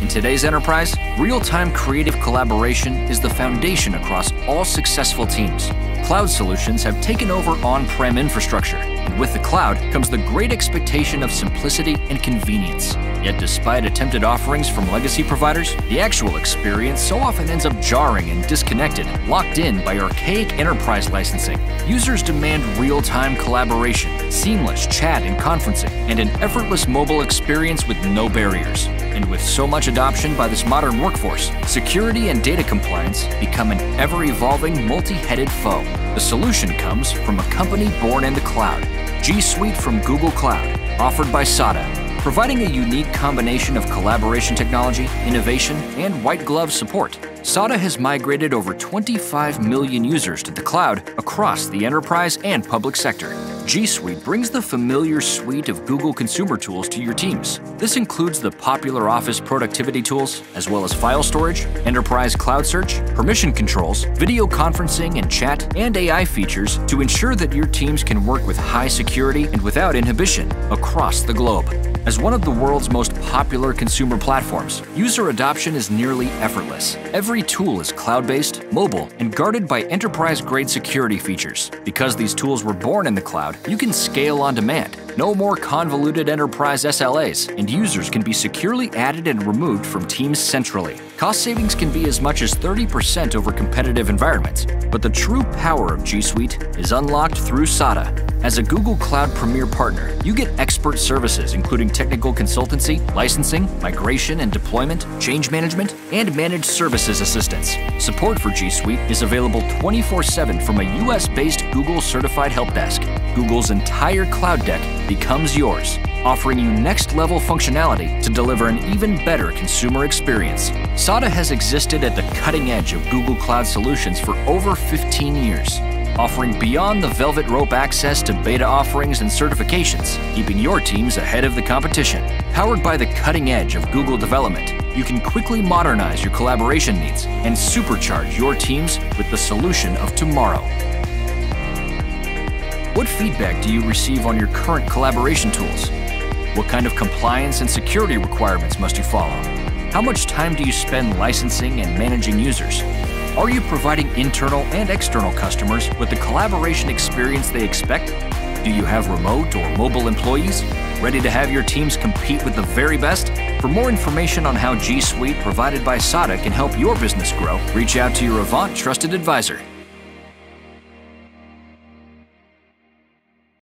In today's enterprise, real-time creative collaboration is the foundation across all successful teams. Cloud solutions have taken over on-prem infrastructure, and with the cloud comes the great expectation of simplicity and convenience. Yet despite attempted offerings from legacy providers, the actual experience so often ends up jarring and disconnected, locked in by archaic enterprise licensing. Users demand real-time collaboration, seamless chat and conferencing, and an effortless mobile experience with no barriers. And with so much adoption by this modern workforce, security and data compliance become an ever-evolving multi-headed foe. The solution comes from a company born in the cloud, G Suite from Google Cloud, offered by SADA, providing a unique combination of collaboration technology, innovation, and white glove support. SADA has migrated over 25 million users to the cloud across the enterprise and public sector. G Suite brings the familiar suite of Google consumer tools to your teams. This includes the popular Office productivity tools, as well as file storage, enterprise cloud search, permission controls, video conferencing and chat, and AI features to ensure that your teams can work with high security and without inhibition across the globe. As one of the world's most popular consumer platforms, user adoption is nearly effortless. Every tool is cloud-based, mobile, and guarded by enterprise-grade security features. Because these tools were born in the cloud, you can scale on demand. No more convoluted enterprise SLAs, and users can be securely added and removed from teams centrally. Cost savings can be as much as 30% over competitive environments, but the true power of G Suite is unlocked through SADA. As a Google Cloud Premier partner, you get expert services including technical consultancy, licensing, migration and deployment, change management, and managed services assistance. Support for G Suite is available 24 7 from a US based Google certified help desk. Google's entire cloud deck becomes yours, offering you next level functionality to deliver an even better consumer experience. SADA has existed at the cutting edge of Google Cloud solutions for over 15 years offering beyond the velvet rope access to beta offerings and certifications, keeping your teams ahead of the competition. Powered by the cutting edge of Google development, you can quickly modernize your collaboration needs and supercharge your teams with the solution of tomorrow. What feedback do you receive on your current collaboration tools? What kind of compliance and security requirements must you follow? How much time do you spend licensing and managing users? Are you providing internal and external customers with the collaboration experience they expect? Do you have remote or mobile employees? Ready to have your teams compete with the very best? For more information on how G Suite provided by SADA can help your business grow, reach out to your Avant trusted advisor.